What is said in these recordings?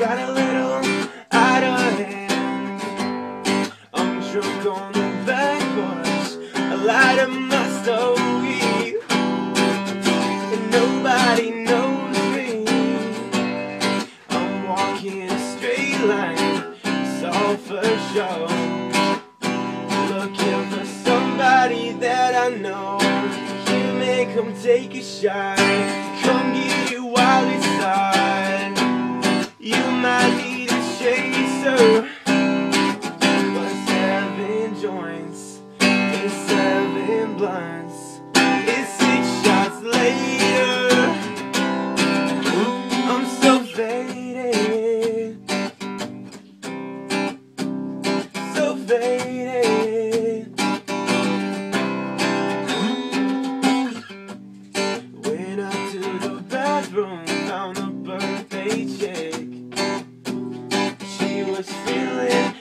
got a little out of hand. I'm drunk on the back porch, I light up my stogie, and nobody knows me. I'm walking a straight line, it's all for show. Looking for somebody that I know. Here, man, come take a shot. Come get it while it's hot. Seven blunts. It's six shots later. I'm so faded. So faded. Went up to the bathroom, found a birthday chick. She was feeling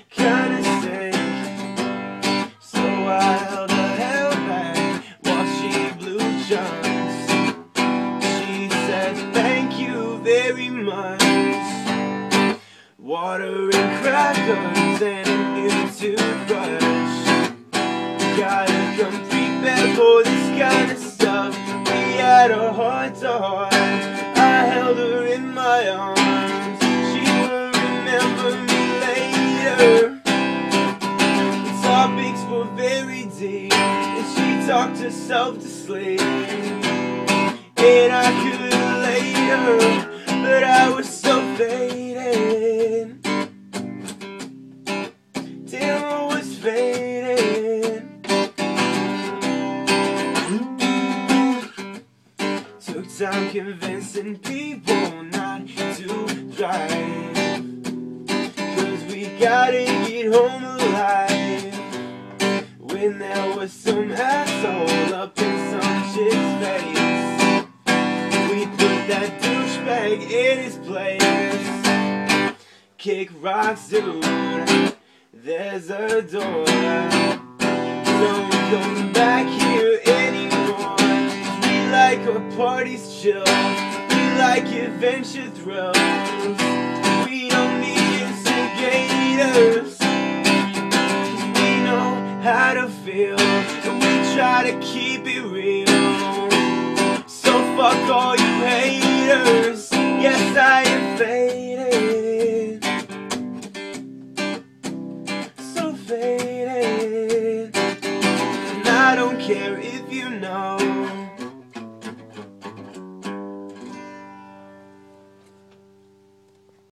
very much. Water and crackers and a new toothbrush. Gotta come prepared for this kind of stuff. We had a heart to heart. I held her in my arms. She will remember me later. The topics were very deep, and she talked herself to sleep. And I could relate her, but I was so faded. I was faded. Took time convincing people not to drive. Cause we gotta get home douchebag in his place. Kick rocks, dude. There's a door. Don't come back here anymore. We like our parties chill. We like adventure thrills. We don't need instigators. We know how to feel. And we try to keep it real. So fuck all you haters.